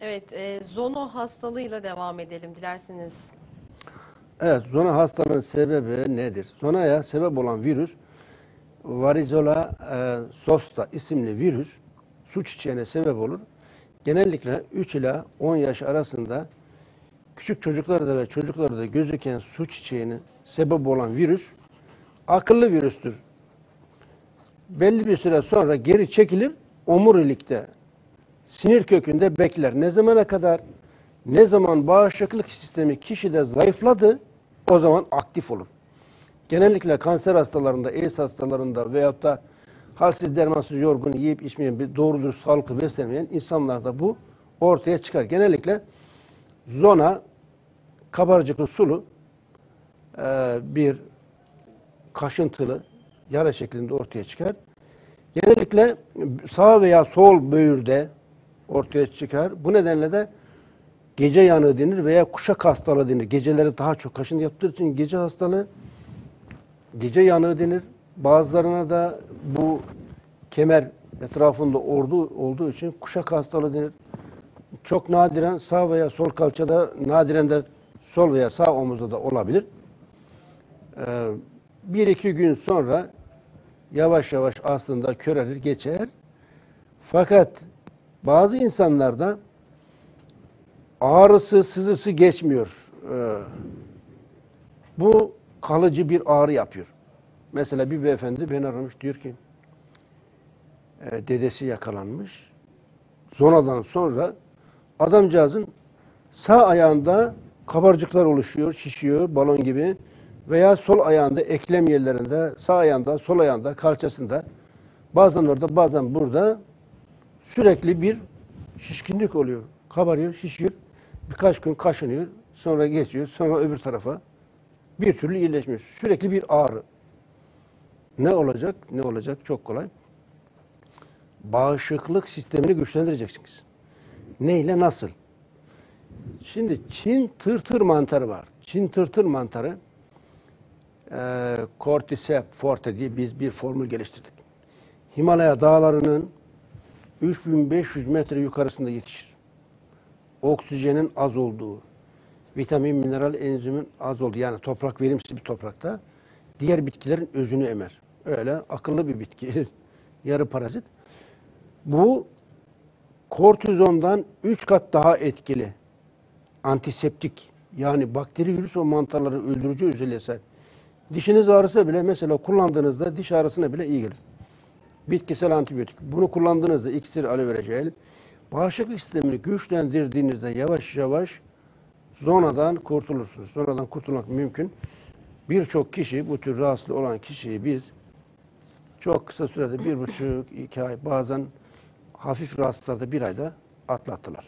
Evet, e, zono hastalığıyla devam edelim dilerseniz. Evet, zona hastalığının sebebi nedir? Zonaya sebep olan virüs Varicella e, zoster isimli virüs su çiçeğine sebep olur. Genellikle 3 ila 10 yaş arasında küçük çocuklarda ve çocuklarda gözüken su çiçeğinin sebep olan virüs akıllı virüstür. Belli bir süre sonra geri çekilir, omurilikte sinir kökünde bekler. Ne zamana kadar? Ne zaman bağışıklık sistemi kişide zayıfladı, o zaman aktif olur. Genellikle kanser hastalarında, AIDS hastalarında veyahut da halsiz, dermansız, yorgun, yiyip içmeyen, bir doğru dürüst sağlıklı beslenmeyen insanlarda bu ortaya çıkar. Genellikle zona, kabarcıklı sulu e, bir kaşıntılı yara şeklinde ortaya çıkar. Genellikle sağ veya sol böğürde ortaya çıkar. Bu nedenle de gece yanığı denir veya kuşak hastalığı denir. Geceleri daha çok kaşıntı yaptığı için gece hastalığı, gece yanığı denir. Bazılarına da bu kemer etrafında ordu olduğu için kuşak hastalığı denir. Çok nadiren sağ veya sol kalçada, nadiren de sol veya sağ omuzda da olabilir. Ee, bir iki gün sonra yavaş yavaş aslında körelir, geçer. Fakat bazı insanlarda ağrısı, sızısı geçmiyor. Ee, bu kalıcı bir ağrı yapıyor. Mesela bir beyefendi beni aramış diyor ki e, dedesi yakalanmış. Zonadan sonra adamcağızın sağ ayağında kabarcıklar oluşuyor, şişiyor balon gibi veya sol ayağında eklem yerlerinde, sağ ayağında, sol ayağında, kalçasında bazen orada bazen burada sürekli bir şişkinlik oluyor. Kabarıyor, şişiyor. Birkaç gün kaşınıyor, sonra geçiyor, sonra öbür tarafa. Bir türlü iyileşmiyor. Sürekli bir ağrı. Ne olacak? Ne olacak? Çok kolay. Bağışıklık sistemini güçlendireceksiniz. Neyle, nasıl? Şimdi Çin tırtır mantarı var. Çin tırtır mantarı e, Cordyceps forte diye biz bir formül geliştirdik. Himalaya dağlarının 3500 metre yukarısında yetişir. Oksijenin az olduğu, vitamin, mineral, enzimin az olduğu yani toprak verimsiz bir toprakta diğer bitkilerin özünü emer. Öyle akıllı bir bitki. Yarı parazit. Bu kortizondan 3 kat daha etkili antiseptik yani bakteri, virüs ve mantarları öldürücü özelliğe sahip. Dişiniz ağrısa bile mesela kullandığınızda diş ağrısına bile iyi gelir. Bitkisel antibiyotik. Bunu kullandığınızda iksir, aloe vera bağışıklık sistemini güçlendirdiğinizde yavaş yavaş zonadan kurtulursunuz. Zonadan kurtulmak mümkün. Birçok kişi, bu tür rahatsız olan kişiyi biz çok kısa sürede bir buçuk, iki ay, bazen hafif rahatsızlarda bir ayda atlattılar.